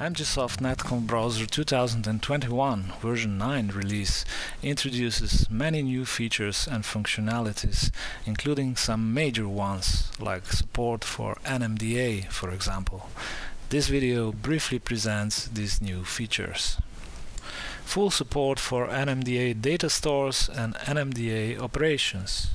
MGSoft Netconf Browser 2021 version 9 release introduces many new features and functionalities, including some major ones, like support for NMDA, for example. This video briefly presents these new features. Full support for NMDA data stores and NMDA operations.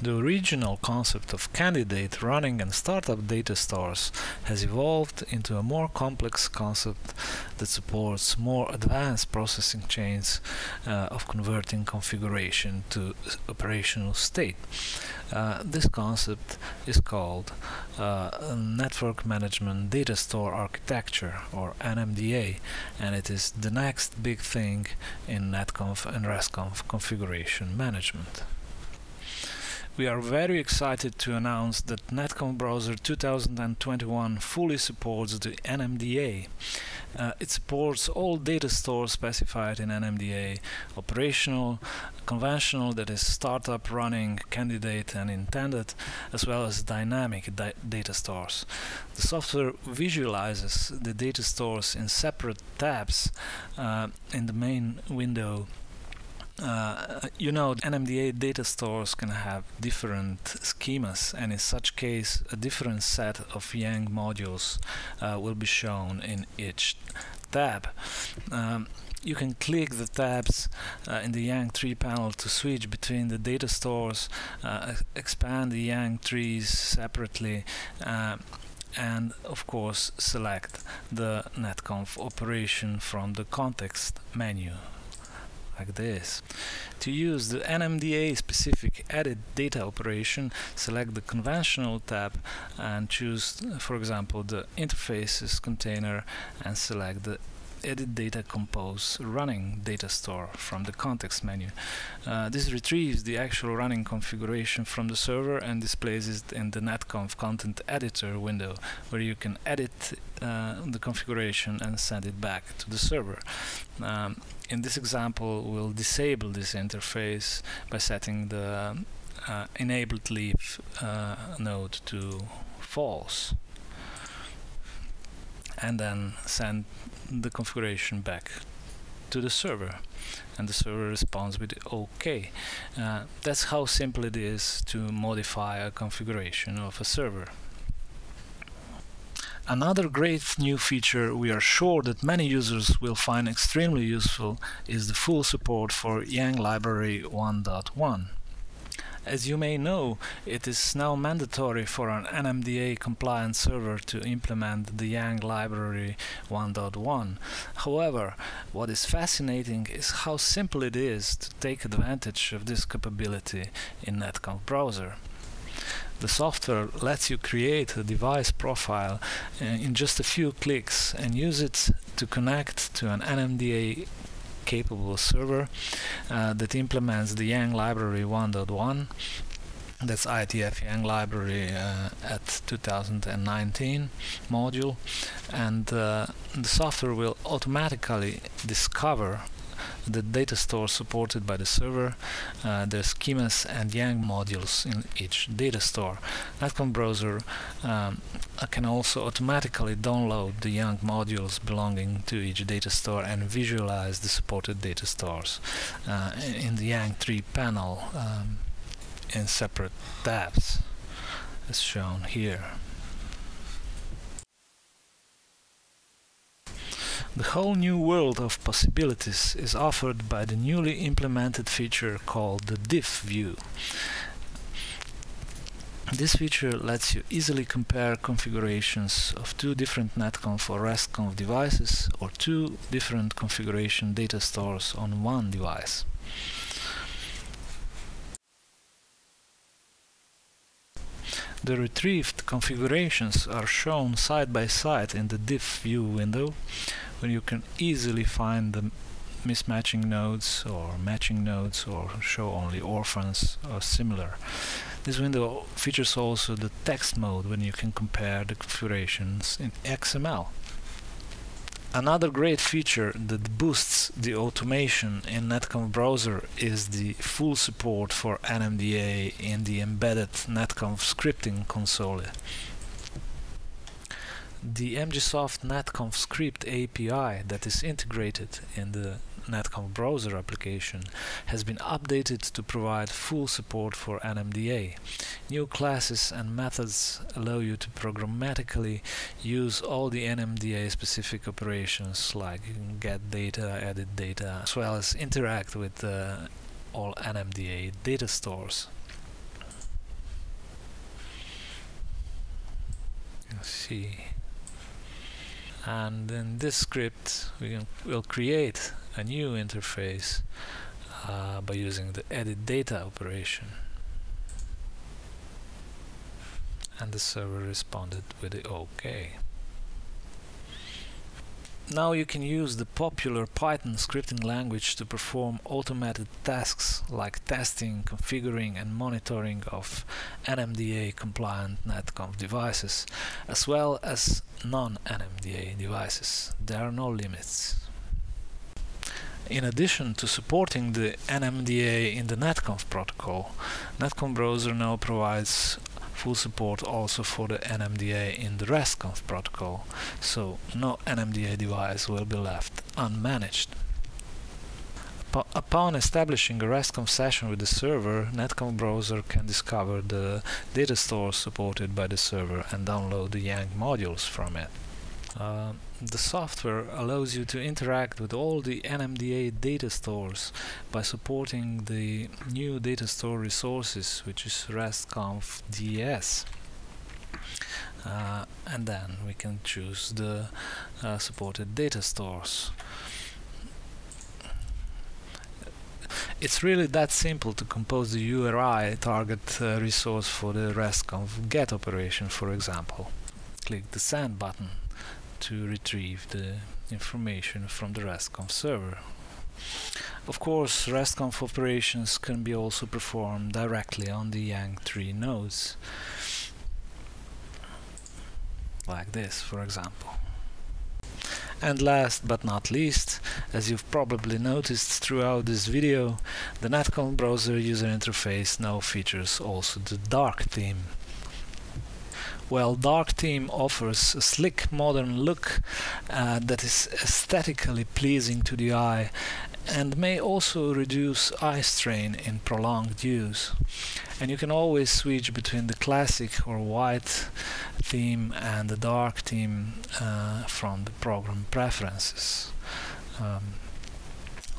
The original concept of candidate running and startup data stores has evolved into a more complex concept that supports more advanced processing chains uh, of converting configuration to operational state. Uh, this concept is called uh, Network Management Data Store Architecture or NMDA and it is the next big thing in NetConf and RESTConf configuration management. We are very excited to announce that Netconf Browser 2021 fully supports the NMDA. Uh, it supports all data stores specified in NMDA, operational, conventional that is startup, running, candidate and intended, as well as dynamic di data stores. The software visualizes the data stores in separate tabs uh, in the main window uh, you know, NMDA data stores can have different schemas and in such case a different set of YANG modules uh, will be shown in each tab. Um, you can click the tabs uh, in the YANG tree panel to switch between the data stores, uh, expand the YANG trees separately, uh, and of course select the netconf operation from the context menu like this. To use the NMDA specific edit data operation, select the conventional tab and choose, for example, the interfaces container and select the edit data compose running data store from the context menu. Uh, this retrieves the actual running configuration from the server and displays it in the netconf content editor window where you can edit uh, the configuration and send it back to the server. Um, in this example we'll disable this interface by setting the uh, enabled leaf uh, node to false and then send the configuration back to the server and the server responds with OK. Uh, that's how simple it is to modify a configuration of a server. Another great new feature we are sure that many users will find extremely useful is the full support for Yang Library 1.1. As you may know, it is now mandatory for an NMDA compliant server to implement the Yang library 1.1. However, what is fascinating is how simple it is to take advantage of this capability in Netconf browser. The software lets you create a device profile uh, in just a few clicks and use it to connect to an NMDA capable server uh, that implements the Yang library 1.1 that's IETF Yang library uh, at 2019 module. And uh, the software will automatically discover the data store supported by the server, uh, the schemas and YANG modules in each data store. Netconf browser um, can also automatically download the YANG modules belonging to each data store and visualize the supported data stores uh, in the YANG tree panel um, in separate tabs as shown here. The whole new world of possibilities is offered by the newly implemented feature called the diff view. This feature lets you easily compare configurations of two different netconf or restconf devices or two different configuration data stores on one device. The retrieved configurations are shown side by side in the diff view window where you can easily find the mismatching nodes or matching nodes or show only orphans or similar. This window features also the text mode when you can compare the configurations in XML. Another great feature that boosts the automation in Netconf browser is the full support for NMDA in the embedded Netconf scripting console. The MGSoft netconf script API that is integrated in the netconf browser application has been updated to provide full support for NMDA. New classes and methods allow you to programmatically use all the NMDA specific operations like get data, edit data, as well as interact with uh, all NMDA data stores. See and in this script we will create a new interface uh, by using the edit data operation and the server responded with the OK. Now you can use the popular Python scripting language to perform automated tasks like testing, configuring and monitoring of NMDA compliant netconf devices as well as non-NMDA devices. There are no limits. In addition to supporting the NMDA in the netconf protocol, netconf browser now provides full support also for the NMDA in the RESTconf protocol, so no NMDA device will be left unmanaged. Upon establishing a RESTconf session with the server, netconf browser can discover the data stores supported by the server and download the YANG modules from it. Uh, the software allows you to interact with all the NMDA data stores by supporting the new data store resources which is RESTconf DS uh, and then we can choose the uh, supported data stores. It's really that simple to compose the URI target uh, resource for the RESTconf get operation for example. Click the send button to retrieve the information from the RESTconf server. Of course, RESTconf operations can be also performed directly on the YANG tree nodes, like this, for example. And last but not least, as you've probably noticed throughout this video, the netconf browser user interface now features also the dark theme while Dark Theme offers a slick modern look uh, that is aesthetically pleasing to the eye and may also reduce eye strain in prolonged use. And you can always switch between the classic or white theme and the dark theme uh, from the program preferences, um,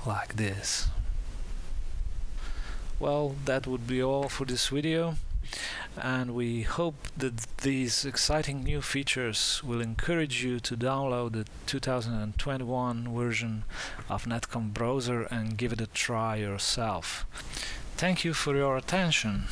like this. Well, that would be all for this video and we hope that these exciting new features will encourage you to download the 2021 version of Netconf browser and give it a try yourself. Thank you for your attention.